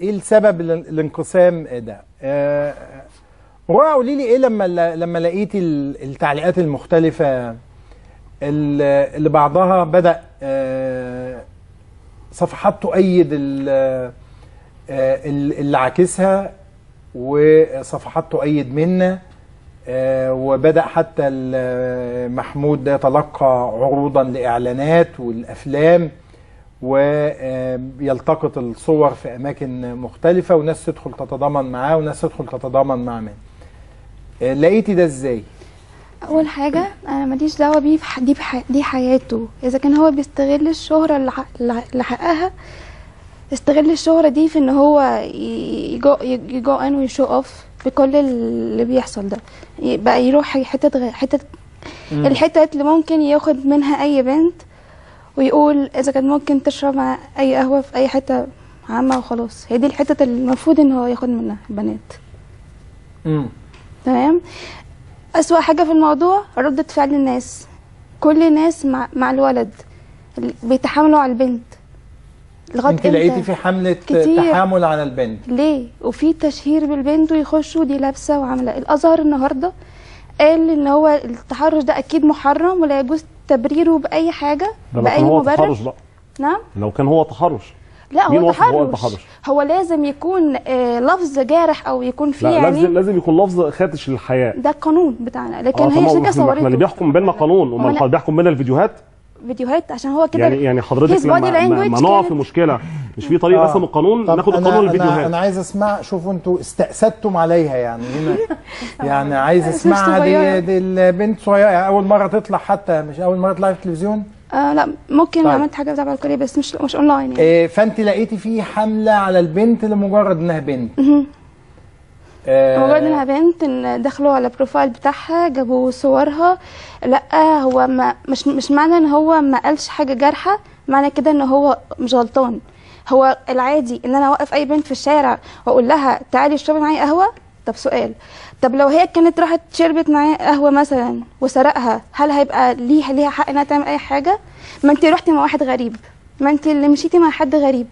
إيه السبب الان- الانقسام ده؟ آه، رؤى قولي لي إيه لما لما لقيتي ال- التعليقات المختلفة ال- اللي بعضها بدأ آه، صفحات تؤيد آه، ال- اللي عاكسها وصفحات تؤيد منا آه، وبدأ حتى محمود ده يتلقى عروضا لإعلانات والأفلام. ويلتقط الصور في أماكن مختلفة وناس تدخل تتضامن معاه وناس تدخل تتضامن مع من آه، لقيتي ده إزاي أول حاجة أنا ماليش دعوة بيه في دي. دي حياته إذا كان هو بيستغل الشهرة اللي حققها يستغل الشهرة دي في إن هو ي go on وي show off بكل اللي بيحصل ده بقى يروح حتت. حتت الحتت اللي ممكن ياخد منها أي بنت ويقول إذا كان ممكن تشرب مع أي قهوة في أي حتة عامة وخلاص. هي دي اللي المفروض إن هو ياخد منها البنات. امم تمام؟ أسوأ حاجة في الموضوع ردة فعل الناس. كل الناس مع, مع الولد. بيتحاملوا على البنت. لغاية انت لقيتي في حملة كتير. تحامل على البنت. ليه؟ وفي تشهير بالبنت ويخشوا دي لابسة وعاملة. الأزهر النهاردة قال إن هو التحرش ده أكيد محرم ولا يجوز تبريره بأي حاجة ده بأي هو مبرر. تحرش بقى. نعم. لو كان هو تحرش لا هو وصف هو تحرش التحرش؟ هو لازم يكون آه لفظ جارح أو يكون فيه لا يعني لازم لازم يكون لفظ خادش للحياة. ده القانون بتاعنا. لكن آه هي شركة إحنا إحنا اللي صورته بيحكم بينا قانون. امال بيحكم بينا الفيديوهات؟ فيديوهات؟ عشان هو كده يعني يعني حضرتك لما body ما, language ما نقع في مشكلة مش في طريق آه. رسم القانون ناخد أنا- القانون أنا للفيديوهات أنا عايز أسمع شوفوا أنتوا استأسدتم عليها يعني هنا. يعني عايز أسمعها. دي, دي البنت صغيرة. يعني أول مرة تطلع حتى مش أول مرة تطلع في التلفزيون؟ آه لا ممكن طيب. عملت حاجة تبع الكليه بس مش مش أونلاين يعني. إيه فأنت لقيتي في حملة على البنت لمجرد إنها بنت. آه، مجرد إنها بنت إن دخلوا على ال profile بتاعها جابوا صورها. لا هو ما مش مش معنى إن هو ما قالش حاجة جارحة معنى كده إن هو مش غلطان. هو العادي إن أنا أوقف أي بنت في الشارع وأقول لها تعالي اشربي معايا قهوة؟ طب سؤال طب لو هي كانت راحت شربت معايا قهوة مثلا وسرقها هل هيبقى ليها ليها حق إنها تعمل أي حاجة؟ ما انت رحتي مع واحد غريب ما انت اللي مشيتي مع حد غريب.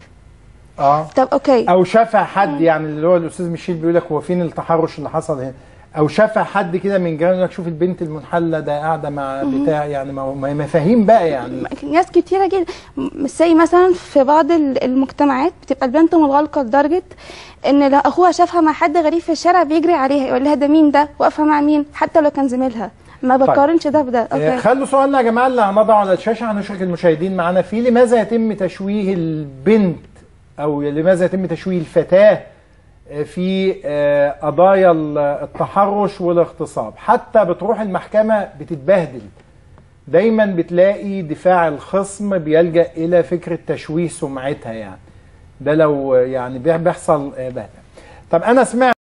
آه. طب أوكي. أو شافها حد يعني اللي هو الأستاذ ميشيل بيقول لك هو فين التحرش اللي حصل هنا؟ أو شافها حد كده من جيران يقول لك شوف البنت المنحلة ده قاعدة مع بتاع يعني مفاهيم بقى يعني. ناس كتيرة جدا. زي مثلا في بعض ال- المجتمعات بتبقى البنت منغلقة لدرجة إن لو أخوها شافها مع حد غريب في الشارع بيجري عليها يقول لها ده مين ده؟ واقفة مع مين؟ حتى لو كان زميلها. ما بقارنش ده بده. آه، أوكي. خلوا سؤالنا يا جماعة اللي هنضعه على الشاشة هنشرك المشاهدين معانا. فيه لماذا يتم تشويه البنت؟ أو لماذا يتم تشويه الفتاة؟ في آه، قضايا ال- التحرش والاغتصاب. حتى بتروح المحكمة بتتبهدل. دايما بتلاقي دفاع الخصم بيلجأ إلى فكرة تشويه سمعتها يعني. ده لو آه، يعني بيحصل آه، بهدله طب أنا سمعت